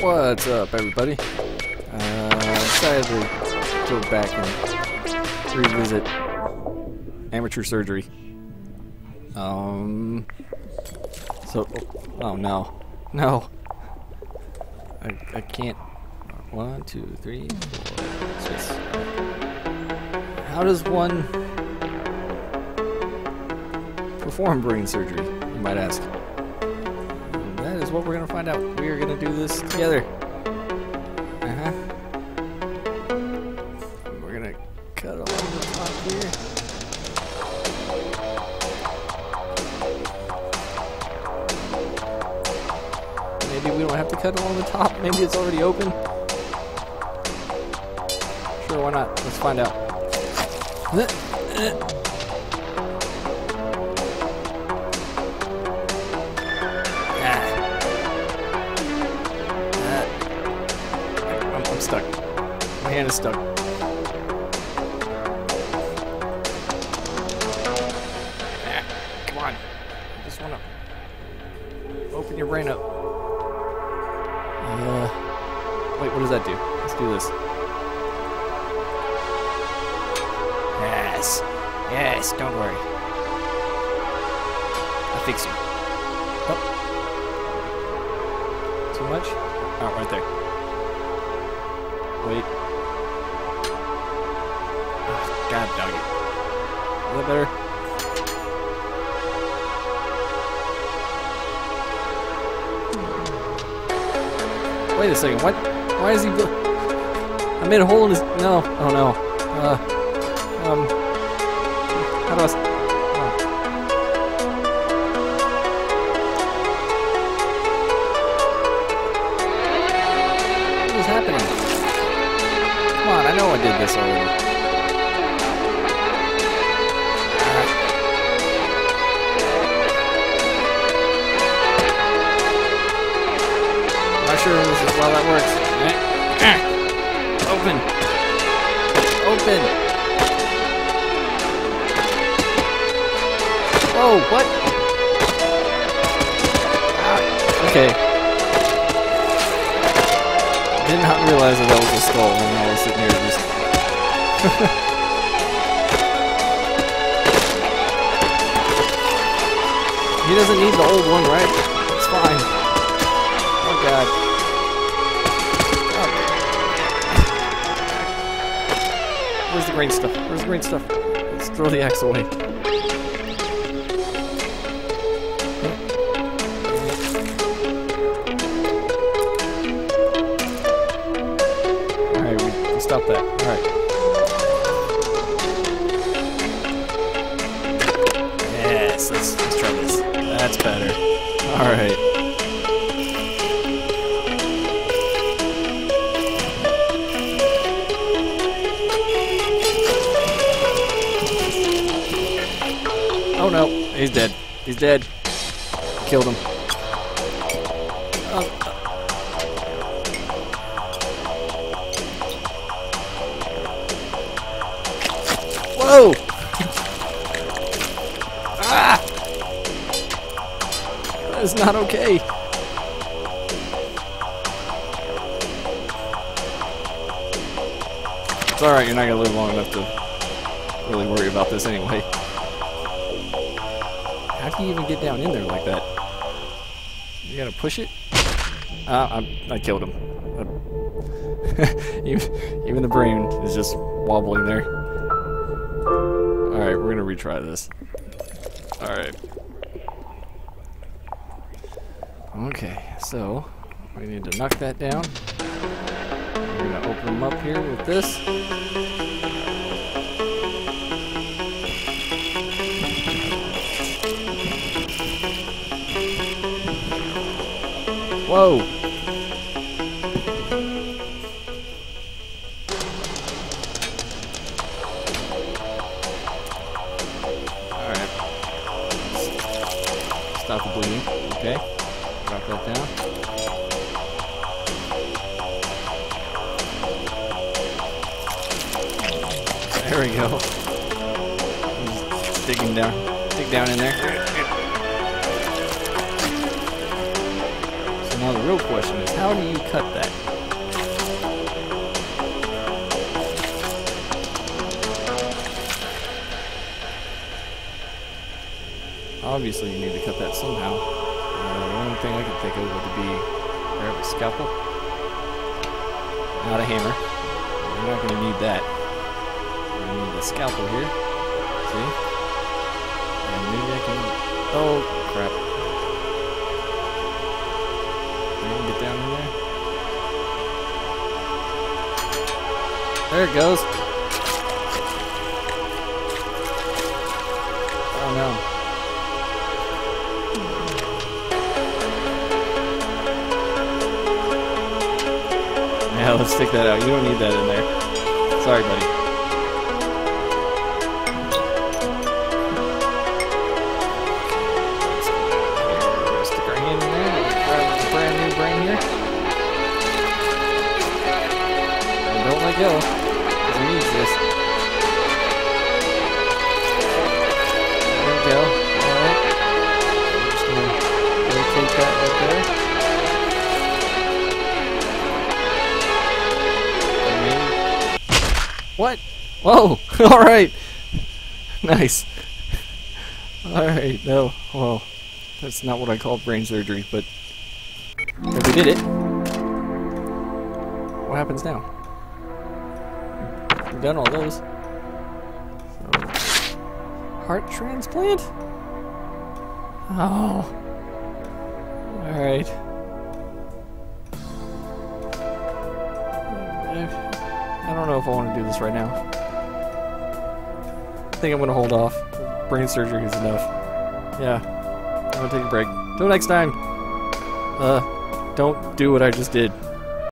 What's up, everybody? Uh, decided to go back and revisit amateur surgery. Um. So, oh no, no. I I can't. One, two, three, four, six. How does one perform brain surgery? You might ask. Is what we're gonna find out. We are gonna do this together. Uh huh. We're gonna cut along the top here. Maybe we don't have to cut along the top. Maybe it's already open. Sure, why not? Let's find out. My hand is stuck. Come on. Just want to open your brain up. Uh, wait, what does that do? Let's do this. Yes. Yes, don't worry. I'll fix you. Oh. Too much? Oh, right there. Wait. God dog it. Is that better? Wait a second. What? Why is he? I made a hole in his. No. Oh no. Uh. Um. How do I? oh. What is happening? Come on, I know I did this already. Sure this is how that works. Open. Open. Whoa, what? Ah, okay. Did not realize that that was a skull when I was sitting here just. he doesn't need the old one, right? It's fine. Oh god. Where's the green stuff? Where's the green stuff? Let's throw the axe away. Alright, we, we stop that. Alright. Yes, let's, let's try this. That's better. Alright. Oh no, he's dead. He's dead. Killed him. Whoa! ah! That is not okay. It's alright, you're not gonna live long enough to really worry about this anyway. You even get down in there like that? You gotta push it? Uh, I, I killed him. even, even the brain is just wobbling there. Alright, we're gonna retry this. Alright. Okay, so we need to knock that down. We're gonna open them up here with this. Whoa! Alright. Stop the bleeding. Okay. Drop that down. There we go. Digging down. Dig down in there. Now the real question is, how do you cut that? Obviously, you need to cut that somehow. Uh, the only thing I can think of would be grab a scalpel, not a hammer. We're not going to need that. To need a scalpel here. See? And maybe I can. Oh crap! There. It goes. Oh no. Yeah, let's take that out. You don't need that in there. Sorry, buddy. What? Oh, Whoa! Alright! Nice. Alright, no. Well, that's not what I call brain surgery, but if we did it, what happens now? We've done all those. So, heart transplant? Oh. Alright. Don't know if I want to do this right now. I think I'm going to hold off. Brain surgery is enough. Yeah. I'm going to take a break. Till next time. Uh, don't do what I just did.